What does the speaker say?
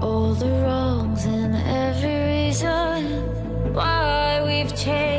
all the wrongs and every reason why we've changed.